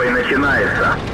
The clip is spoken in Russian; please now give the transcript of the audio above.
Бой начинается.